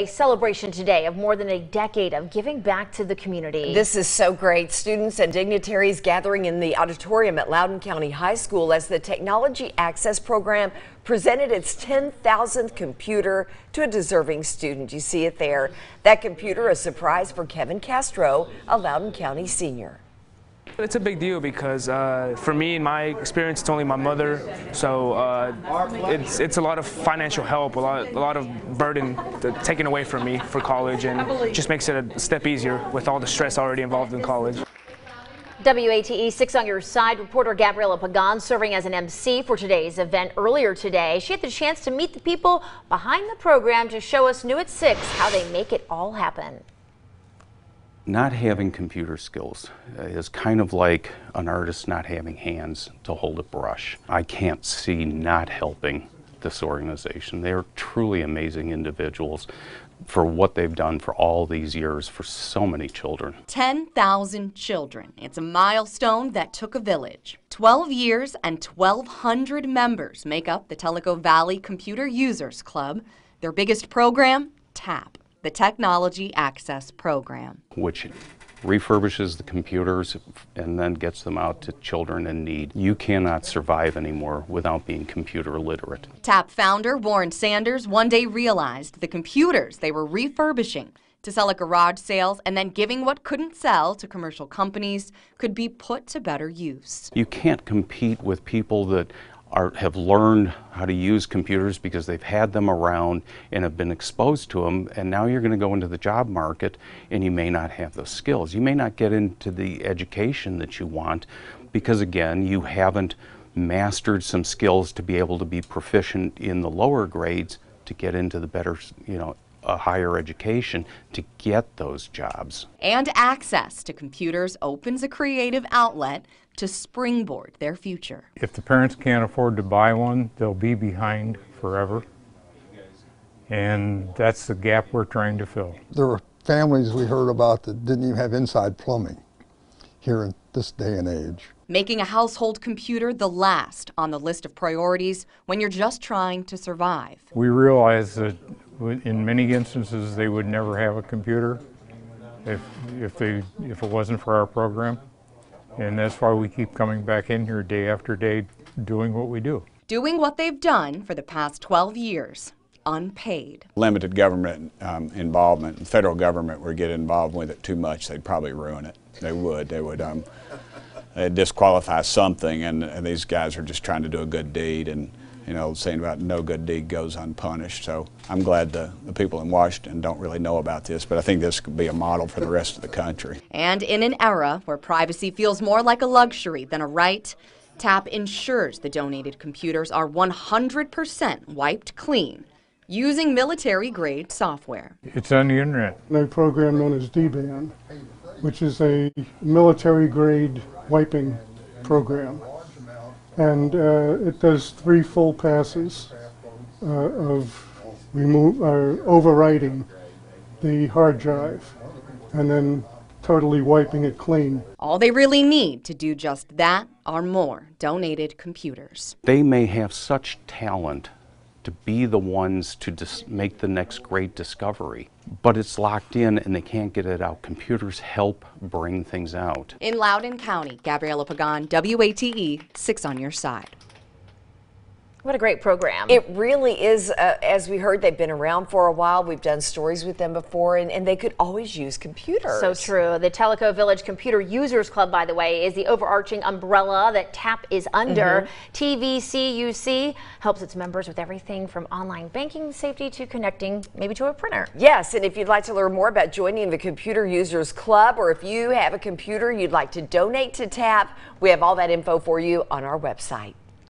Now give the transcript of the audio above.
A celebration today of more than a decade of giving back to the community. This is so great. Students and dignitaries gathering in the auditorium at Loudon County High School as the Technology Access Program presented its 10,000th computer to a deserving student. You see it there. That computer, a surprise for Kevin Castro, a Loudon County senior. It's a big deal because uh, for me, in my experience, it's only my mother, so uh, it's it's a lot of financial help, a lot a lot of burden taken away from me for college, and just makes it a step easier with all the stress already involved in college. WATE 6 on your side reporter Gabriela Pagan serving as an MC for today's event earlier today. She had the chance to meet the people behind the program to show us new at 6 how they make it all happen not having computer skills uh, is kind of like an artist not having hands to hold a brush. I can't see not helping this organization. They're truly amazing individuals for what they've done for all these years for so many children. 10,000 children. It's a milestone that took a village. 12 years and 1,200 members make up the Tellico Valley Computer Users Club. Their biggest program, TAP the Technology Access Program. Which refurbishes the computers and then gets them out to children in need. You cannot survive anymore without being computer literate. TAP founder Warren Sanders one day realized the computers they were refurbishing to sell at garage sales and then giving what couldn't sell to commercial companies could be put to better use. You can't compete with people that are, have learned how to use computers because they've had them around and have been exposed to them and now you're going to go into the job market and you may not have those skills. You may not get into the education that you want because again you haven't mastered some skills to be able to be proficient in the lower grades to get into the better, you know, a higher education to get those jobs. And access to computers opens a creative outlet to springboard their future. If the parents can't afford to buy one, they'll be behind forever. And that's the gap we're trying to fill. There were families we heard about that didn't even have inside plumbing here in this day and age. Making a household computer the last on the list of priorities when you're just trying to survive. We realize that in many instances they would never have a computer if, if, they, if it wasn't for our program. And that's why we keep coming back in here day after day doing what we do. Doing what they've done for the past 12 years, unpaid. Limited government um, involvement. The federal government would get involved with it too much, they'd probably ruin it. They would. They would um, disqualify something, and, and these guys are just trying to do a good deed. and you know, saying about no good deed goes unpunished. So I'm glad the, the people in Washington don't really know about this, but I think this could be a model for the rest of the country. And in an era where privacy feels more like a luxury than a right, TAP ensures the donated computers are 100% wiped clean using military-grade software. It's on the internet. A program known as DBAN, which is a military-grade wiping program and uh, it does three full passes uh, of remove, uh, overwriting the hard drive and then totally wiping it clean. All they really need to do just that are more donated computers. They may have such talent to be the ones to make the next great discovery. But it's locked in and they can't get it out. Computers help bring things out. In Loudon County, Gabriela Pagan, WATE, 6 on your side. What a great program. It really is. Uh, as we heard, they've been around for a while. We've done stories with them before, and, and they could always use computers. So true. The Tellico Village Computer Users Club, by the way, is the overarching umbrella that TAP is under. Mm -hmm. TVCUC helps its members with everything from online banking safety to connecting maybe to a printer. Yes, and if you'd like to learn more about joining the Computer Users Club, or if you have a computer you'd like to donate to TAP, we have all that info for you on our website.